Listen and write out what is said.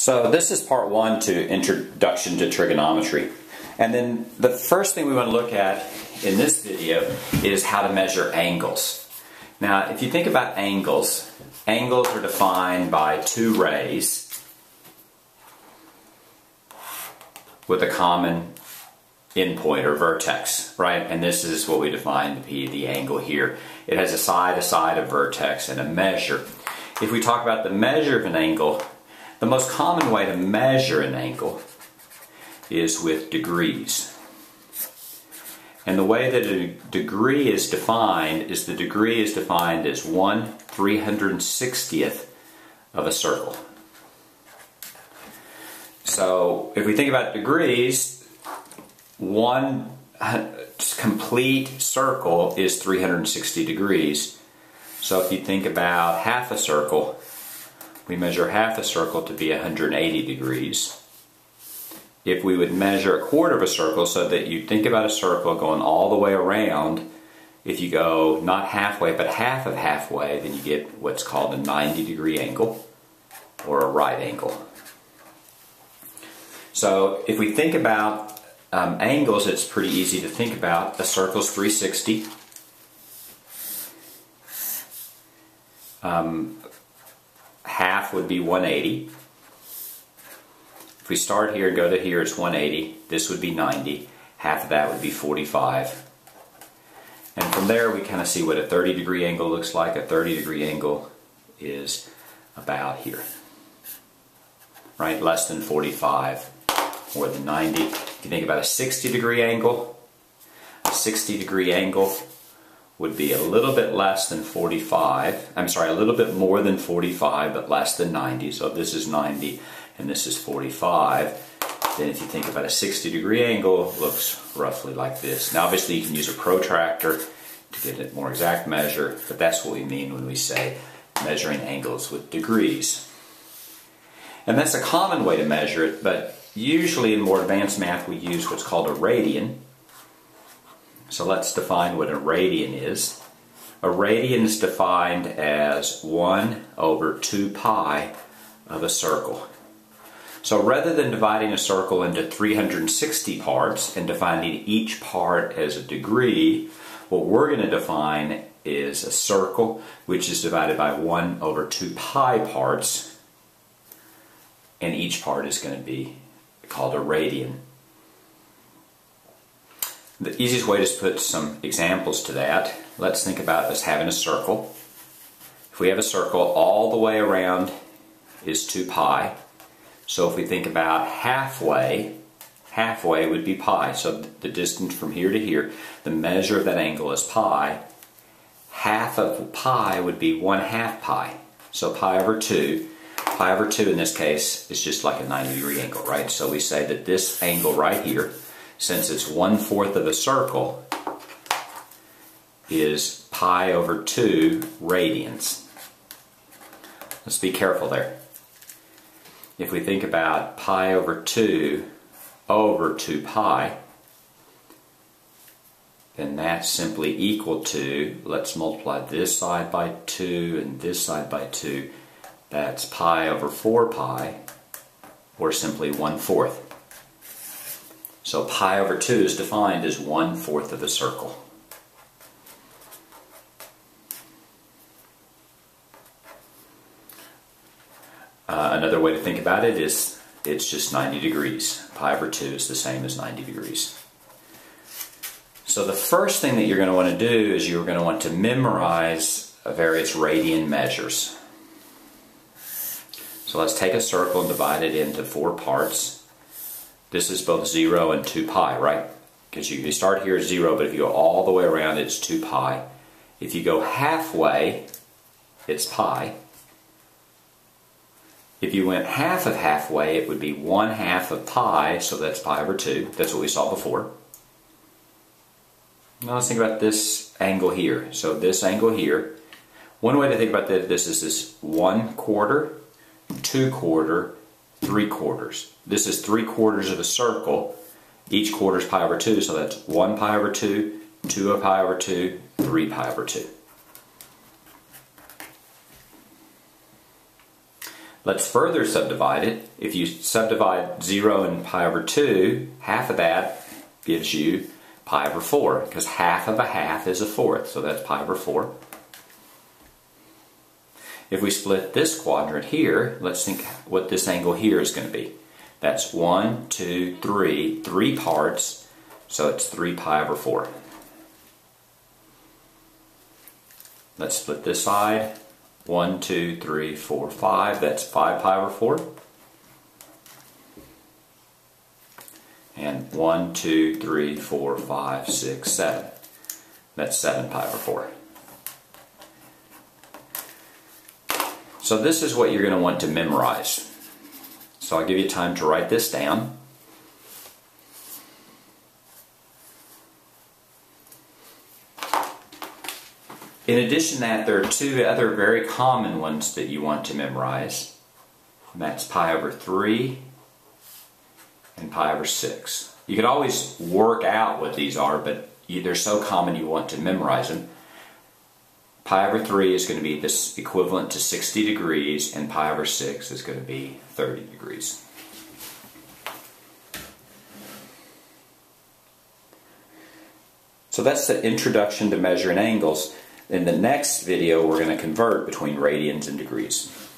So this is part one to Introduction to Trigonometry. And then the first thing we want to look at in this video is how to measure angles. Now if you think about angles, angles are defined by two rays with a common endpoint or vertex, right? And this is what we define to be the angle here. It has a side, a side, a vertex, and a measure. If we talk about the measure of an angle, the most common way to measure an angle is with degrees. And the way that a degree is defined is the degree is defined as 1 360th of a circle. So if we think about degrees, one complete circle is 360 degrees. So if you think about half a circle, we measure half a circle to be 180 degrees. If we would measure a quarter of a circle so that you think about a circle going all the way around, if you go not halfway but half of halfway, then you get what's called a 90 degree angle or a right angle. So if we think about um, angles, it's pretty easy to think about. A circle's 360. Um, would be 180. If we start here and go to here, it's 180. This would be 90. Half of that would be 45. And from there, we kind of see what a 30 degree angle looks like. A 30 degree angle is about here. Right? Less than 45, more than 90. If you think about a 60 degree angle, a 60 degree angle would be a little bit less than 45. I'm sorry, a little bit more than 45, but less than 90. So if this is 90 and this is 45, then if you think about a 60 degree angle, looks roughly like this. Now obviously you can use a protractor to get a more exact measure, but that's what we mean when we say measuring angles with degrees. And that's a common way to measure it, but usually in more advanced math we use what's called a radian. So let's define what a radian is. A radian is defined as 1 over 2 pi of a circle. So rather than dividing a circle into 360 parts and defining each part as a degree, what we're going to define is a circle which is divided by 1 over 2 pi parts and each part is going to be called a radian. The easiest way to put some examples to that. Let's think about us having a circle. If we have a circle, all the way around is 2 pi. So if we think about halfway, halfway would be pi. So the distance from here to here, the measure of that angle is pi. Half of pi would be 1 half pi. So pi over 2. Pi over 2 in this case is just like a 90 degree angle, right? So we say that this angle right here since it's one fourth of a circle, is pi over 2 radians. Let's be careful there. If we think about pi over 2 over 2 pi, then that's simply equal to, let's multiply this side by 2 and this side by 2. That's pi over 4 pi, or simply 1 fourth. So pi over 2 is defined as one fourth of a circle. Uh, another way to think about it is it's just 90 degrees. Pi over 2 is the same as 90 degrees. So the first thing that you're going to want to do is you're going to want to memorize various radian measures. So let's take a circle and divide it into four parts. This is both 0 and 2 pi, right? Because you, start here at 0, but if you go all the way around, it's 2 pi. If you go halfway, it's pi. If you went half of halfway, it would be 1 half of pi, so that's pi over 2. That's what we saw before. Now let's think about this angle here. So this angle here, one way to think about this is this 1 quarter, 2 quarter, 3 quarters. This is 3 quarters of a circle. Each quarter is pi over 2, so that's 1 pi over 2, 2 of pi over 2, 3 pi over 2. Let's further subdivide it. If you subdivide 0 and pi over 2, half of that gives you pi over 4, because half of a half is a fourth, so that's pi over 4. If we split this quadrant here, let's think what this angle here is going to be. That's 1, 2, 3, three parts, so it's 3 pi over 4. Let's split this side. 1, 2, 3, 4, 5. That's 5 pi over 4. And 1, 2, 3, 4, 5, 6, 7. That's 7 pi over 4. So this is what you're going to want to memorize. So I'll give you time to write this down. In addition to that, there are two other very common ones that you want to memorize. And that's pi over 3 and pi over 6. You could always work out what these are, but they're so common you want to memorize them. Pi over 3 is going to be this equivalent to 60 degrees, and pi over 6 is going to be 30 degrees. So that's the introduction to measuring angles. In the next video, we're going to convert between radians and degrees.